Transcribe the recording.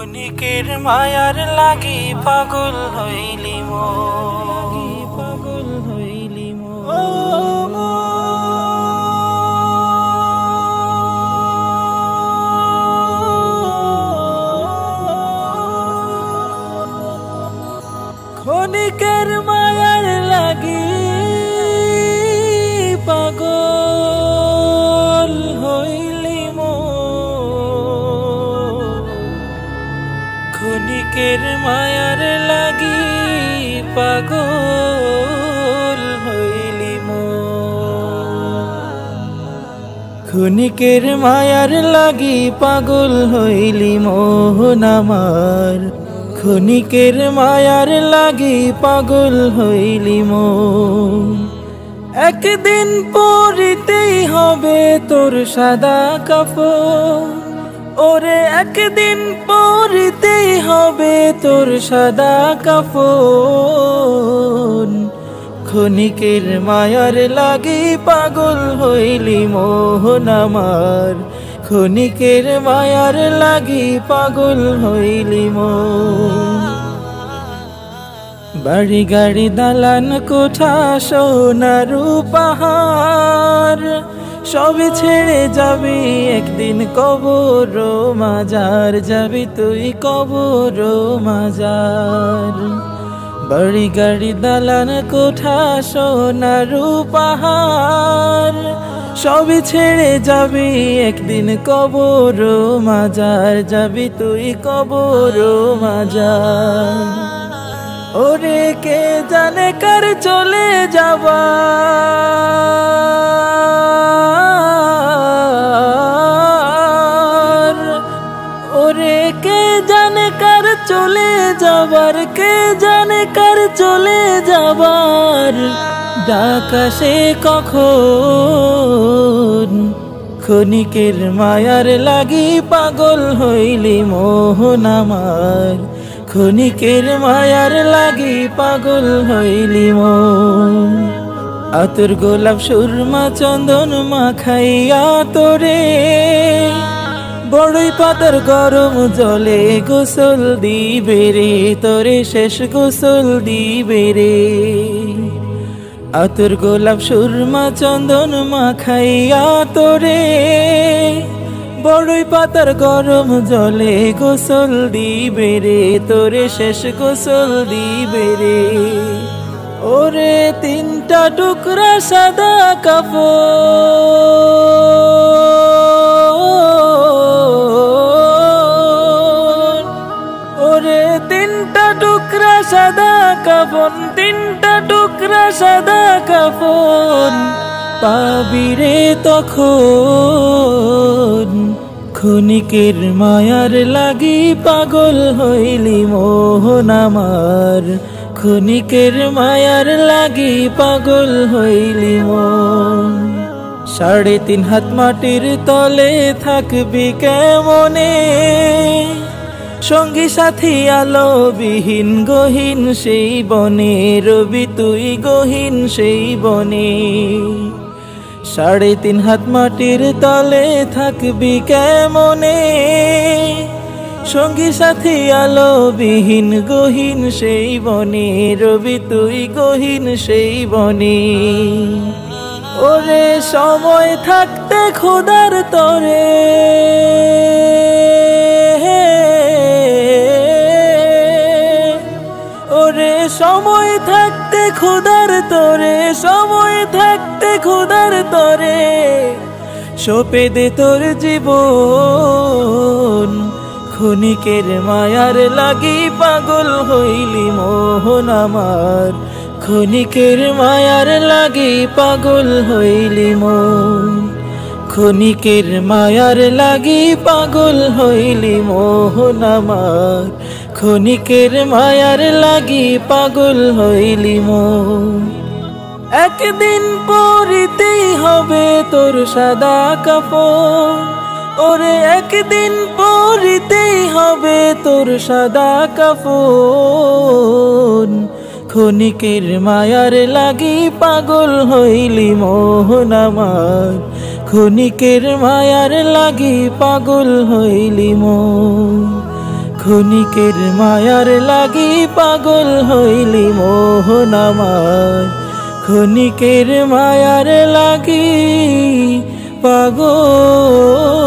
ক্ষণিকের মায়ার লাগি পাগল হইলি মো। পাগল হইলি মো ক্ষণিকের পাগল হইলি ক্ষণিকের মায়ার লাগি পাগল হইলি মোহন আমার। ক্ষণিকের মায়ার লাগি পাগল হইলি মো। একদিন পরিতেই হবে তোর সাদা কাপড়। ওরে একদিন পরিতেই হবে তোর সাদা কাপড় ক্ষণিকের মায়ার লাগি পাগল হইলি মোহন আমার। ক্ষণিকের মায়ার লাগি পাগল হইলি মো বাড়ি গাড়ি দালান কোঠা সোনারু পাহাড়। সবই ছেড়ে যাবি, একদিন কবর মাজার যাবি তুই কবর মাজার। বাড়ি গাড়ি দালান কোঠা সোনারু পাহাড় সবই ছেড়ে যাবি, একদিন কবর মাজার যাবি তুই কবর মাজার। ওরে কে জানে কার চলে যাবা চলে যাবার, কে জানে কার চলে যাবার? ডাকাশে কখন? ক্ষণিকের মায়ার লাগি পাগল হইলি মোহন আমার। ক্ষণিকের মায়ার লাগি পাগল হইলি মন আতর গোলাপ সুরমা চন্দন মাখাইয়া তোরে। বড়ই পাতার গরম জলে গোসল দিবে রে, তোরে শেষ গোসল দিবে রে। আতর গোলাপ সুরমা চন্দন মাখাইয়া তোরে, বড়ই পাতার গরম জলে গোসল দিবে রে, তোরে শেষ গোসল দিবে রে। ওরে তিনটা টুকরা সাদা কাপড়। কাপন তিনটা টুকরা সাদা কাপন পাবিরে তখন। ক্ষণিকের মায়ার লাগি পাগল হইলি মোহন আমার। ক্ষণিকের মায়ার লাগি পাগল হইলি মন। সাড়ে তিন হাত মাটির তলে থাকবি কেমনে? সঙ্গী সাথী আলো বিহীন গহীন সেই বনে। রবি, তুই গহীন সেই বনে। সাড়ে তিন হাত মাটির তলে থাকবি কেমনে? সঙ্গী সাথী আলো বিহীন গহীন সেই বনে। রবি, তুই গহীন সেই বনে। ওরে সময় থাকতে খোদার তরে। তরে সময় থাকতে খোদার তরে, সোপে দে তোর জীবন। ক্ষণিকের মায়ার লাগি পাগল হইলি মোহন আমার। ক্ষণিকের মায়ার লাগি পাগল হইলি মন। ক্ষণিকের মায়ার লাগি পাগল হইলি মোহন আমার। ক্ষণিকের মায়ার লাগি পাগল হইলি মন। একদিন পরিতেই হবে তোর সাদা কাপড়। ওরে, একদিন পরিতেই হবে তোর সাদা কাপড়। ক্ষণিকের মায়ার লাগি পাগল হইলি মোহন আমার। ক্ষণিকের মায়ার লাগি পাগল হইলি মন। ক্ষণিকের মায়ার লাগি পাগল হইলি মোহনামায় ক্ষণিকের মায়ার লাগি পাগল